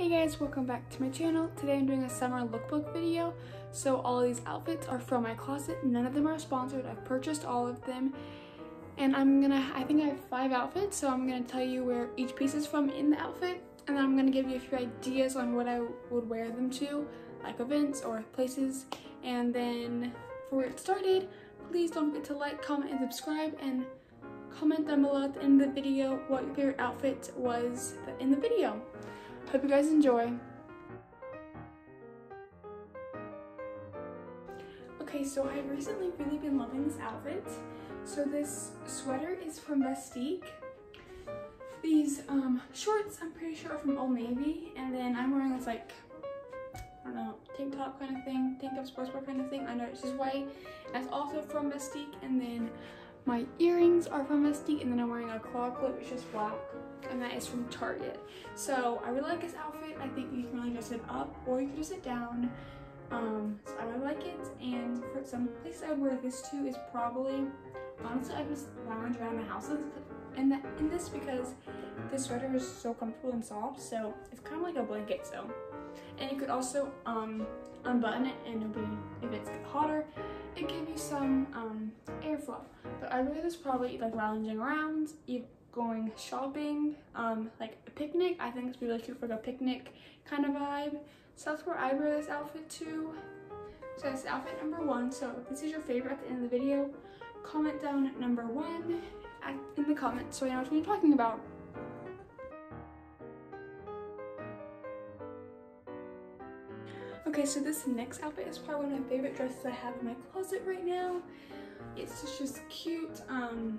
Hey guys, welcome back to my channel. Today I'm doing a summer lookbook video. So all these outfits are from my closet. None of them are sponsored. I've purchased all of them. And I'm gonna, I think I have five outfits, so I'm gonna tell you where each piece is from in the outfit. And then I'm gonna give you a few ideas on what I would wear them to, like events or places. And then before it started, please don't forget to like, comment, and subscribe. And comment down below at the end of the video what your favorite outfit was in the video. Hope you guys enjoy. Okay, so I've recently really been loving this outfit. So this sweater is from Vestique. These um, shorts, I'm pretty sure are from Old Navy. And then I'm wearing this like, I don't know, tank top kind of thing, tank top sportswear kind of thing. I know it's just white. It's also from Vestique. And then my earrings are from Vestique. And then I'm wearing a claw clip, which is black and that is from Target. So I really like this outfit. I think you can really dress it up or you can dress it down. Um, so I really like it. And for some places I would wear this to is probably, honestly, I just lounge around the house in, that, in this because this sweater is so comfortable and soft. So it's kind of like a blanket. So, and you could also um, unbutton it and it'll be, if it's hotter, it give you some um, airflow. But I wear this probably like lounging around, going shopping, um, like a picnic. I think it's really cute for like a picnic kind of vibe. So that's where I wear this outfit to. So that's outfit number one. So if this is your favorite at the end of the video, comment down number one at, in the comments so I know what I'm talking about. Okay, so this next outfit is probably one of my favorite dresses I have in my closet right now. It's just, just cute. Um,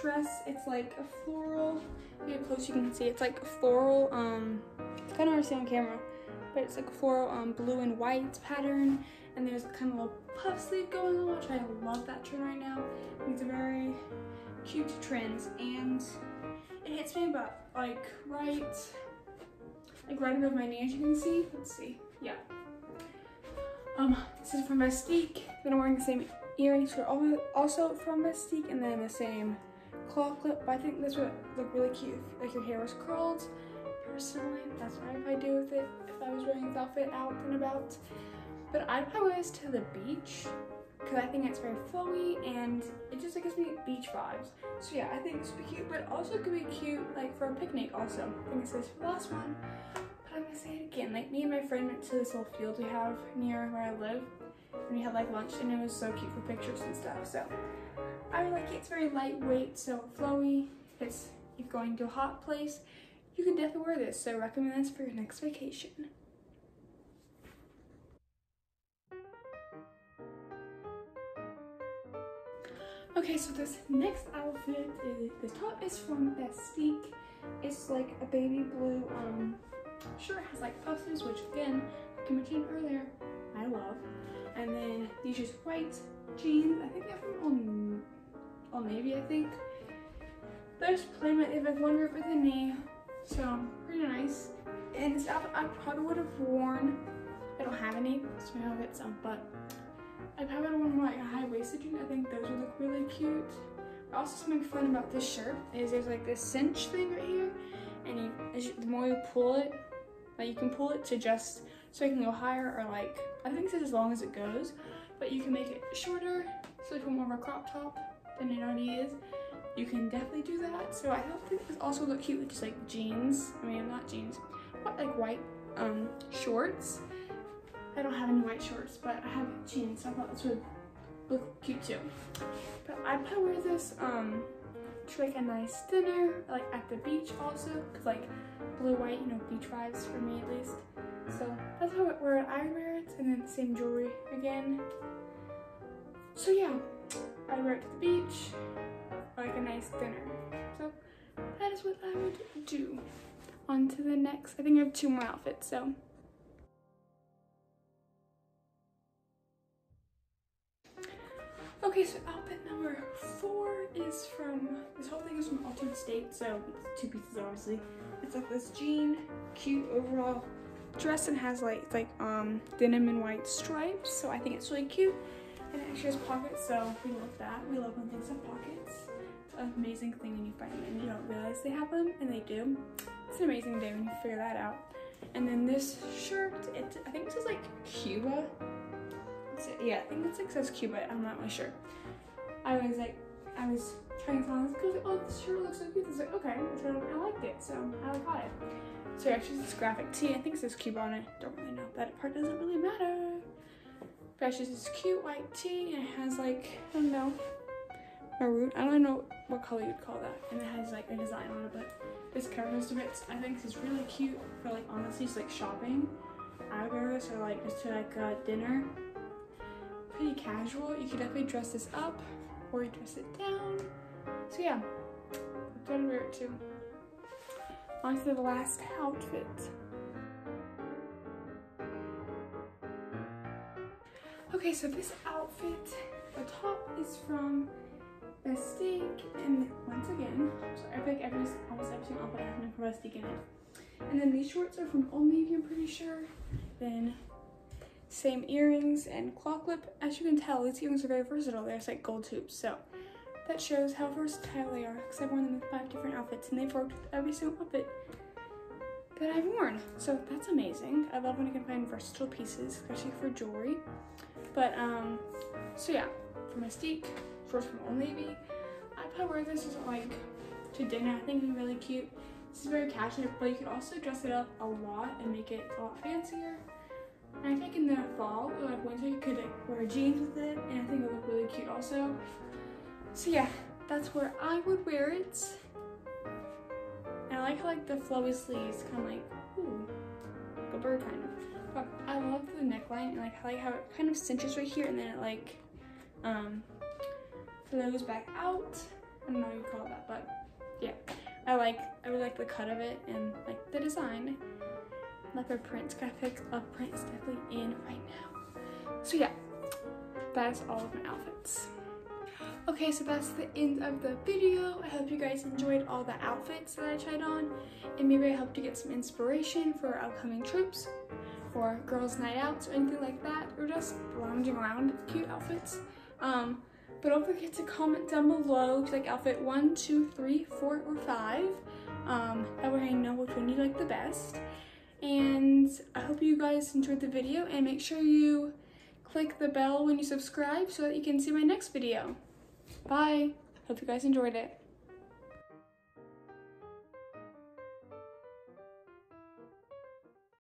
dress. It's like a floral, get close you can see, it's like a floral, um, it's kind of hard to see on camera, but it's like a floral um, blue and white pattern. And there's kind of a puff sleeve going on, which I love that trend right now. It's a very cute trend and it hits me about like right, like right above my knee as you can see. Let's see, yeah. Um, this is from Vestique. Then I'm wearing the same earrings for also from Vestique and then the same claw clip, but I think this would look really cute if like your hair was curled. Personally, that's what I'd do with it if I was wearing this outfit out and about. But I'd probably wear this to the beach because I think it's very flowy and it just like, gives me beach vibes. So yeah, I think this would be cute, but also could be cute like for a picnic also. I think says for the last one, but I'm gonna say it again. Like me and my friend went to this little field we have near where I live and we had like lunch and it was so cute for pictures and stuff. So I like it. It's very lightweight, so flowy. It's if you're going to a hot place, you can definitely wear this. So recommend this for your next vacation. Okay, so this next outfit is the top is from Vestique. It's like a baby blue um shirt has like puff sleeves, which again, like I mentioned earlier, I love. And then these just white jeans. I think they're from Old, Navy, I think. There's plain if I one over the knee. So pretty nice. And this outfit I probably would have worn. I don't have any, so I have get some, but I probably would have worn like a high-waisted jean. I think those would look really cute. Also something fun about this shirt is there's like this cinch thing right here. And you, you, the more you pull it, you can pull it to just so you can go higher or like, I think it's as long as it goes, but you can make it shorter so it's more of a crop top than it already is. You can definitely do that. So I thought this also look cute with just like jeans. I mean, not jeans, but like white um, shorts. I don't have any white shorts, but I have jeans, so I thought this would look cute too. But I'd probably wear this um, to like a nice dinner, like at the beach also, because like blue, white, you know, beach vibes for me at least. So that's how it, where I wear it, and then same jewelry again. So yeah, I wear it to the beach, like a nice dinner. So that is what I would do. On to the next, I think I have two more outfits, so. Okay, so outfit number four is from, this whole thing is from Altered State, so it's two pieces obviously. It's like this jean, cute overall dress and has like like um denim and white stripes so i think it's really cute and it actually has pockets so we love that we love when things have pockets it's an amazing thing when you find them and you don't realize they have them and they do it's an amazing day when you figure that out. And then this shirt, it I think this is like Cuba. Yeah, I think it's like says. But I'm not really sure. I was like, I was trying to find this because oh, this shirt looks so cute. I was like, okay, so I liked it, so I got it. So actually, this graphic tee. I think it says Cuba on it. Don't really know. That part doesn't really matter. But it's just this cute white tee, and it has like I don't know maroon. I don't know what color you'd call that. And it has like a design on it, but this covers of it. I think is really cute for like honestly just like shopping. I wear this or like just to like uh, dinner. Casual. You could definitely dress this up or you dress it down. So yeah, I'm gonna wear it too. On to the last outfit. Okay, so this outfit, the top is from Vestique, and once again, so I feel like every, almost every single outfit I have from Vestique in it. And then these shorts are from Old Navy, I'm pretty sure. Then same earrings and claw clip. As you can tell, these earrings are very versatile. They're like gold tubes, so that shows how versatile they are because I've worn them in five different outfits and they've worked with every single outfit that I've worn. So that's amazing. I love when I can find versatile pieces, especially for jewelry. But, um, so yeah, for Vestique, first from Old Navy. I'd probably wear this as like to dinner. I think it'd be really cute. This is very casual, but you could also dress it up a lot and make it a lot fancier. I think in the fall or like winter, you could like, wear jeans with it, and I think it would look really cute also. So yeah, that's where I would wear it. And I like how like the flowy sleeves kind of like, ooh, like a bird kind of. But I love the neckline and like I like how it kind of cinches right here and then it like um flows back out. I don't know what you call that, but yeah. I like, I really like the cut of it and like the design. Leopard print graphic of print is definitely in right now. So yeah, that is all of my outfits. Okay, so that's the end of the video. I hope you guys enjoyed all the outfits that I tried on and maybe I hope to get some inspiration for upcoming trips or girls night outs or anything like that or just lounging around with cute outfits. Um, but don't forget to comment down below like outfit one, two, three, four, or five. Um, that way I know which one you like the best. And I hope you guys enjoyed the video and make sure you click the bell when you subscribe so that you can see my next video. Bye. Hope you guys enjoyed it.